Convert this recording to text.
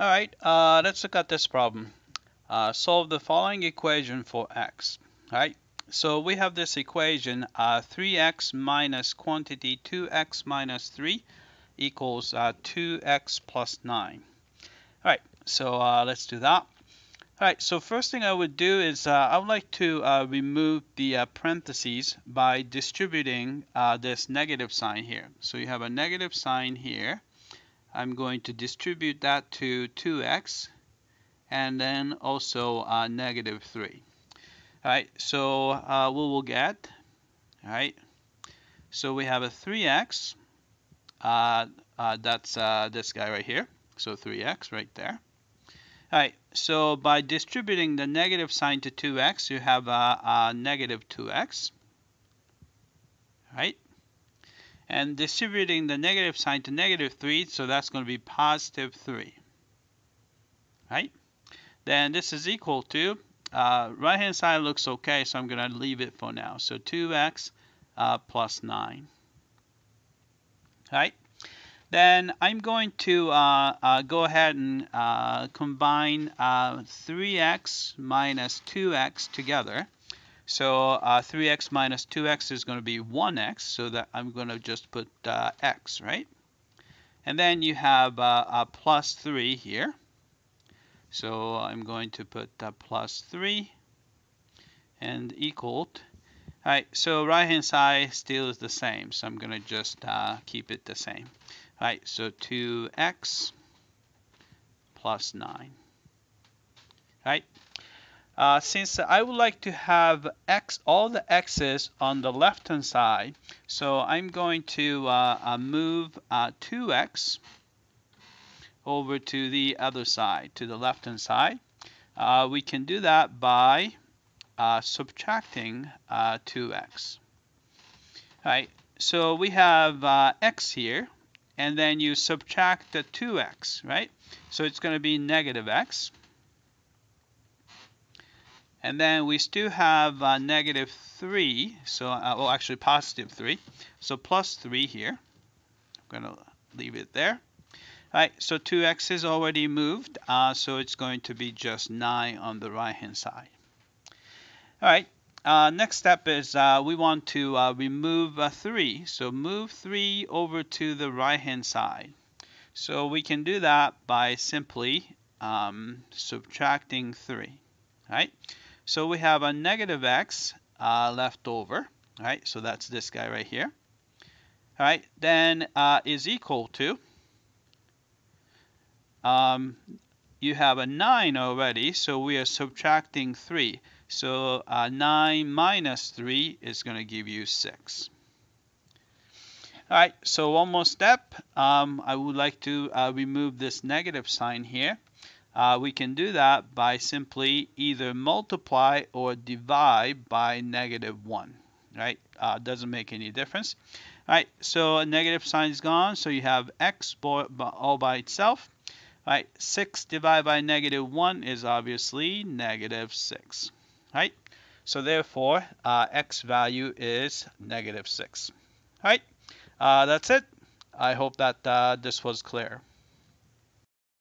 All right, uh, let's look at this problem. Uh, solve the following equation for x. All right, so we have this equation, uh, 3x minus quantity 2x minus 3 equals 2x uh, plus 9. All right, so uh, let's do that. All right, so first thing I would do is uh, I would like to remove the parentheses by distributing this negative sign here. So you have a negative sign here I'm going to distribute that to 2x and then also uh, negative 3. All right, so uh, we will get, all right, so we have a 3x, uh, uh, that's uh, this guy right here, so 3x right there. All right, so by distributing the negative sign to 2x, you have a, a negative 2x, all right? And distributing the negative sign to negative 3, so that's going to be positive 3. Right? Then this is equal to, uh, right hand side looks okay, so I'm going to leave it for now. So 2x uh, plus 9. Right? Then I'm going to uh, uh go ahead and uh, combine 3x uh, minus 2x together. So uh, 3x minus 2x is going to be 1x, so that I'm going to just put uh, x, right? And then you have uh, a plus 3 here. So I'm going to put plus 3 and equaled. All right, so right hand side still is the same, so I'm going to just uh, keep it the same. All right, so 2x plus 9. All right, uh, since I would like to have x all the x's on the left hand side, so I'm going to uh, uh, move 2x uh, over to the other side, to the left hand side. Uh, we can do that by subtracting 2x. All right, so we have x here, and then you subtract the 2x, right? So it's going to be negative x. And then we still have uh, negative 3, so, uh, well, actually positive 3. So plus 3 here. I'm going to leave it there. All right, so 2x is already moved, uh, so it's going to be just 9 on the right-hand side. All right, uh, next step is uh, we want to uh, remove 3. So move 3 over to the right-hand side. So we can do that by simply um, subtracting 3. All right. So we have a negative x uh, left over, right? So that's this guy right here. All right, then uh, is equal to, um, you have a 9 already, so we are subtracting 3. So uh, 9 minus 3 is going to give you 6. All right, so one more step. Um, I would like to uh, remove this negative sign here. Uh, we can do that by simply either multiply or divide by negative 1, right? Uh, doesn't make any difference. All right, so a negative sign is gone, so you have x all by itself. All right, 6 divided by negative 1 is obviously negative 6, right? So therefore, uh, x value is negative 6. All right, uh, that's it. I hope that uh, this was clear.